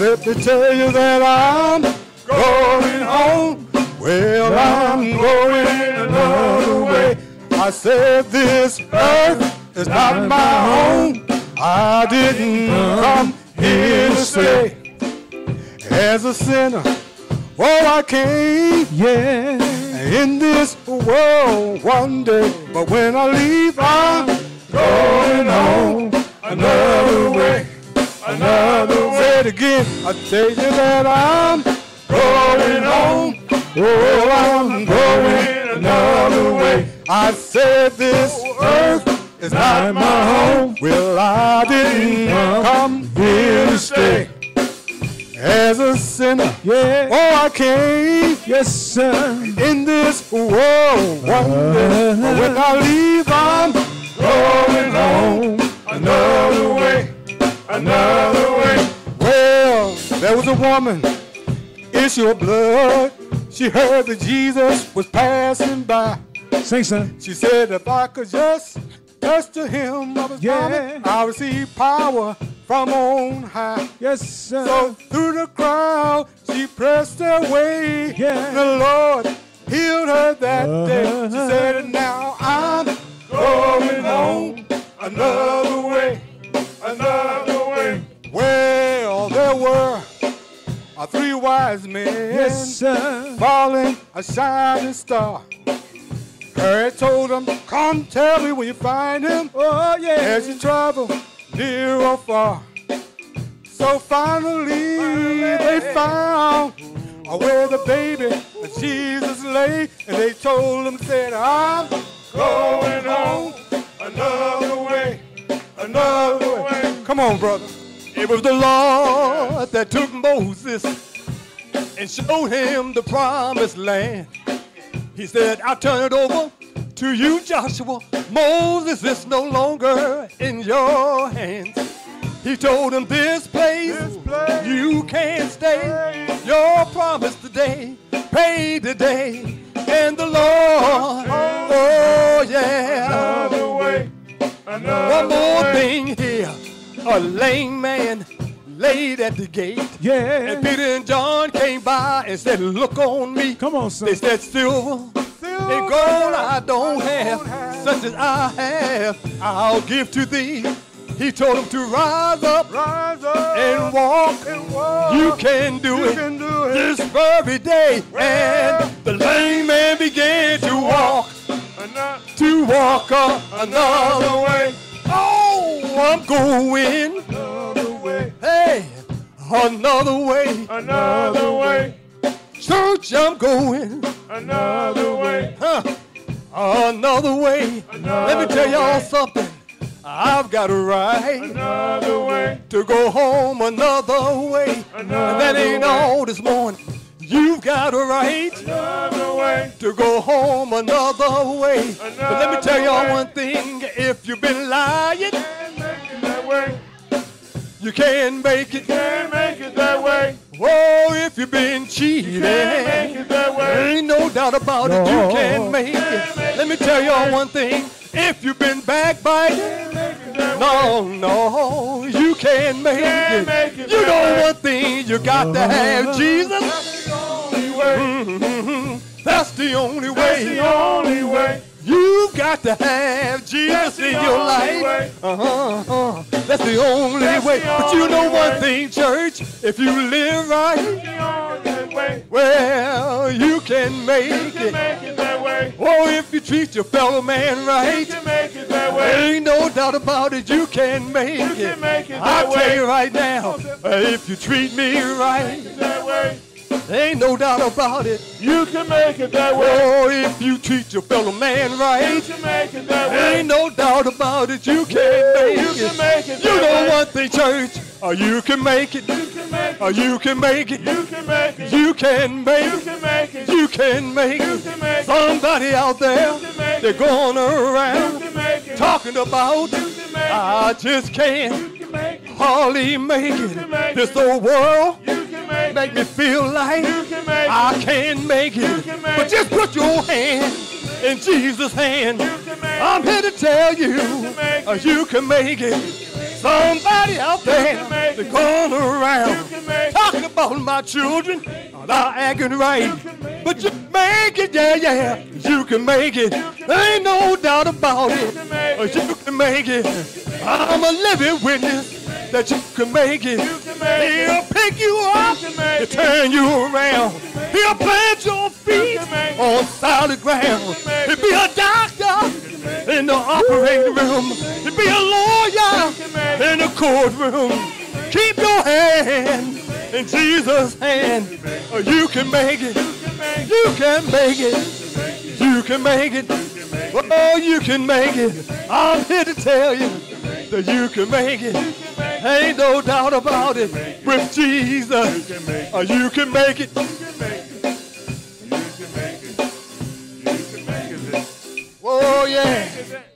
Let me tell you that I'm going home. Well, I'm going another way. I said this earth is not my home. I didn't come here to stay. As a sinner, oh, I came Yeah. in this world one day. But when I leave, I'm going home another way, another way. It again. I tell you that I'm going home. Oh, I'm going another way. I said this earth is not my home. Well, I didn't come here to stay. As a sinner, Yeah. oh, I came Yes, sir. in this world one day. When I leave, I'm going a woman, issue your blood. She heard that Jesus was passing by. Sing, son. She said, if I could just touch the hem of his Yeah. garment, I'll receive power from on high. Yes, sir. So through the crowd, she pressed her way. Yeah. And the Lord healed her that day. She said, now uh, three wise men yes, sir. following a shining star. Herod told them, come tell me when you find him Oh, yeah. as you travel near or far. So finally, they found where the baby Jesus lay, and they told him, said, I'm going home another way, another way. Come on, brother. It was the Lord that took Moses and showed him the promised land. He said, I'll turn it over to you, Joshua. Moses is no longer in your hands. He told him, This place, you can't stay. Your promise today, pay today. And the Lord, oh, oh yeah. Another way, another One more thing here. A lame man laid at the gate. Yeah. And. Peter and John came by and said, Look on me. Come on, son. They said, Silver and gold I don't have, such as I have, I'll give to thee. He told them to rise up, Rise up and walk. and walk. You can do You it can do it. this very day. And the lame man began to walk, to walk up another way. Going, Another way. hey, another way. Another way. Church, I'm going. Another way. Huh. Another way. Let me tell y'all something. I've got a right Another way. to go home another way. And that ain't all this morning. You've got a right Another way. to go home another way. But let me tell y'all one thing. If you've been lying, way. you can make it. Can't make it that way. Oh, if you've been cheating, Can't make it that way. ain't no doubt about it. You can't make it. Let me tell y'all one thing. If you've been backbiting, Can't make way. No, no, you can't make Can't it. make it You know way. one thing, you got to have Jesus. That's the only way. That's the only That's the way. only way. You've got to have Jesus in your life. Uh-huh. That's the only That's way. the But you know only one thing, church, if you live right, only way. well, you can make, You can it. make it that way. Oh, if you treat your fellow man You right, can make it that way. ain't no doubt about it, you can make You it. can make it I'll that tell you way. right now, if you treat me right, That way. Ain't no doubt about it. You can make it that way. Oh, if you treat your fellow man right. You can make it that way. ain't no doubt about it. You can make You it. can make it You know way. one thing, church, or you can make it, You can make or it. you can make it. You can make it. You can make You it. can make it. You can make it. can make it. Somebody out there, You they're going around can make it. talking about, You can make it. I just can't You can hardly make it. This old world You make make me feel like You can make I it. can't make You it. can make But just put your hand in Jesus' hand. You can I'm here to tell you, can uh, it. you can make it. Somebody out there can they're going around You can talking about my children not acting right. But you make it, yeah, yeah. You can make it. There Ain't no doubt about it. it. You can make it. I'm a living witness that you can make it. Can make it. He'll pick you up and turn you around. He'll plant your feet can make it. on solid ground. He'll be a doctor in the operating room. He'll be a lawyer in the courtroom. Keep your hand in Jesus' hand. Or oh, you can make it. You can make it. You can make it. Oh, you can make it. I'm here to tell you that you can make it. Ain't no doubt about it. With Jesus, you can make it. Oh, yeah.